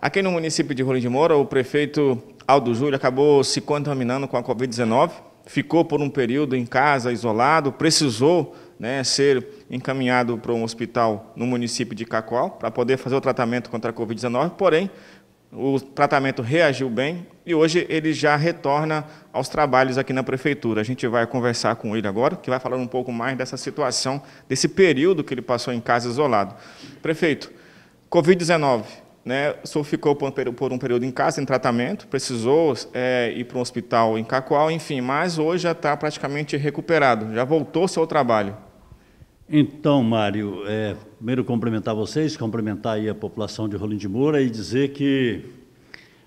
Aqui no município de Rolim de Moura, o prefeito Aldo Júlio acabou se contaminando com a Covid-19, ficou por um período em casa, isolado, precisou né, ser encaminhado para um hospital no município de Cacoal para poder fazer o tratamento contra a Covid-19, porém, o tratamento reagiu bem e hoje ele já retorna aos trabalhos aqui na prefeitura. A gente vai conversar com ele agora, que vai falar um pouco mais dessa situação, desse período que ele passou em casa isolado. Prefeito, Covid-19, né, senhor ficou por um período em casa, em tratamento, precisou é, ir para um hospital em Cacoal, enfim, mas hoje já está praticamente recuperado, já voltou ao seu trabalho. Então, Mário, é, primeiro cumprimentar vocês, cumprimentar a população de Rolim de Moura e dizer que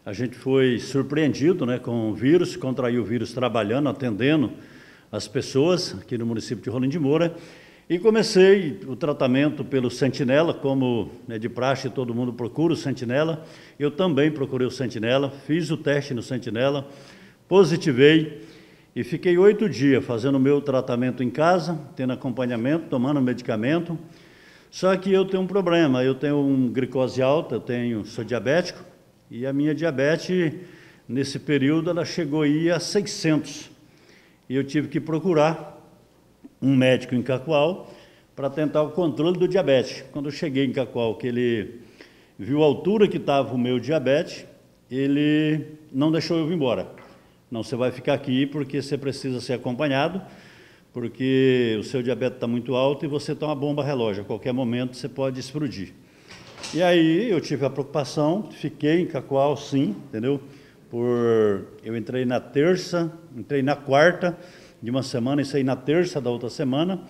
a gente foi surpreendido né, com o vírus, contraiu o vírus trabalhando, atendendo as pessoas aqui no município de Rolim de Moura e comecei o tratamento pelo Sentinela, como né, de praxe todo mundo procura o Sentinela. Eu também procurei o Sentinela, fiz o teste no Sentinela, positivei e fiquei oito dias fazendo o meu tratamento em casa, tendo acompanhamento, tomando medicamento. Só que eu tenho um problema, eu tenho um glicose alta, eu tenho, sou diabético, e a minha diabetes, nesse período, ela chegou aí a 600. E eu tive que procurar um médico em Cacoal para tentar o controle do diabetes. Quando eu cheguei em Cacoal, que ele viu a altura que estava o meu diabetes, ele não deixou eu vir embora. Não, você vai ficar aqui porque você precisa ser acompanhado, porque o seu diabetes está muito alto e você está uma bomba relógio. A qualquer momento você pode explodir. E aí eu tive a preocupação, fiquei em Cacoal, sim, entendeu? Por eu entrei na terça, entrei na quarta, de uma semana e saí na terça da outra semana.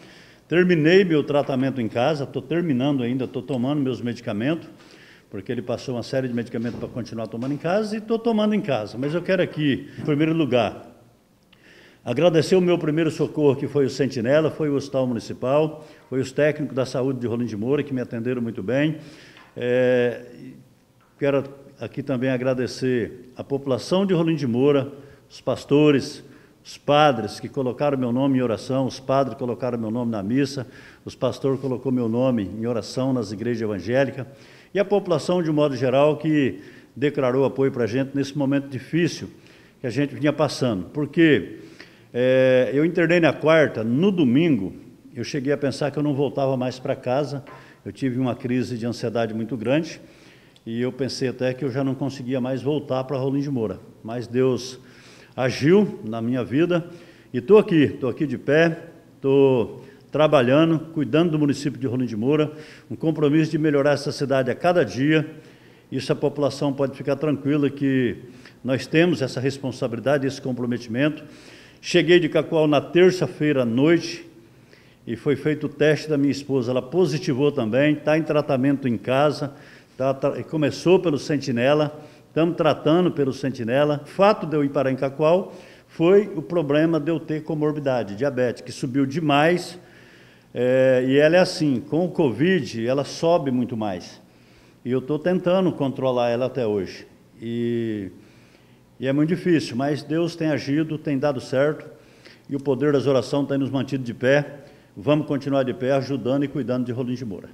Terminei meu tratamento em casa, estou terminando ainda, estou tomando meus medicamentos, porque ele passou uma série de medicamentos para continuar tomando em casa e estou tomando em casa. Mas eu quero aqui, em primeiro lugar, agradecer o meu primeiro socorro, que foi o Sentinela, foi o Hospital Municipal, foi os técnicos da saúde de Rolim de Moura, que me atenderam muito bem. É, quero aqui também agradecer a população de Rolim de Moura, os pastores, os padres que colocaram meu nome em oração, os padres colocaram meu nome na missa, os pastores colocou meu nome em oração nas igrejas evangélicas e a população de um modo geral que declarou apoio para a gente nesse momento difícil que a gente vinha passando. Porque é, eu internei na quarta, no domingo, eu cheguei a pensar que eu não voltava mais para casa, eu tive uma crise de ansiedade muito grande e eu pensei até que eu já não conseguia mais voltar para Rolim de Moura. Mas Deus agiu na minha vida e estou aqui, estou aqui de pé, estou trabalhando, cuidando do município de Rolim de Moura, um compromisso de melhorar essa cidade a cada dia. Isso a população pode ficar tranquila que nós temos essa responsabilidade, esse comprometimento. Cheguei de Cacoal na terça-feira à noite e foi feito o teste da minha esposa. Ela positivou também, está em tratamento em casa, tá, tá, começou pelo Sentinela Estamos tratando pelo sentinela. O fato de eu ir para em Cacoal foi o problema de eu ter comorbidade, diabetes, que subiu demais. É, e ela é assim, com o Covid, ela sobe muito mais. E eu estou tentando controlar ela até hoje. E, e, é muito difícil, mas Deus tem agido, tem dado certo. E o poder das orações tem nos mantido de pé. Vamos continuar de pé, ajudando e cuidando de Rolim de Moura.